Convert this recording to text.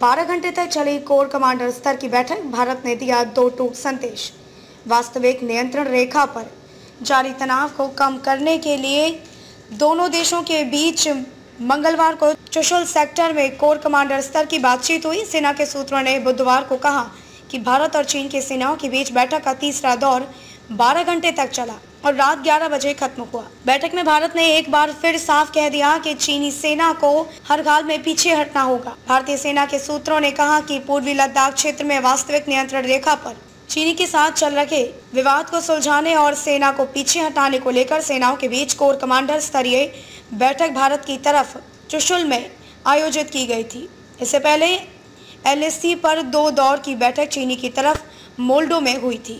12 घंटे तक चली कोर कमांडर स्तर की बैठक, भारत ने दिया दो टूक संदेश। वास्तविक नियंत्रण रेखा पर जारी तनाव को कम करने के लिए दोनों देशों के बीच मंगलवार को चुशुल सेक्टर में कोर कमांडर स्तर की बातचीत हुई। सेना के सूत्रों ने बुधवार को कहा कि भारत और चीन की सेनाओं के बीच बैठक का तीसरा दौर 12 घंटे तक चला। और रात 11 बजे खत्म हुआ। बैठक में भारत ने एक बार फिर साफ़ कह दिया कि चीनी सेना को हर हाल में पीछे हटना होगा। भारतीय सेना के सूत्रों ने कहा कि पूर्वी लद्दाख क्षेत्र में वास्तविक नियंत्रण रेखा पर चीनी के साथ चल रखे विवाद को सुलझाने और सेना को पीछे हटाने को लेकर सेनाओं के बीच कोर कमांडर स्तरीय बैठक भारत की तरफ़ चुशुल में आयोजित की गई थी। इससे पहले एलएसी पर दो दौर की बैठक चीनी की तरफ़ मोल्डो में हुई थी।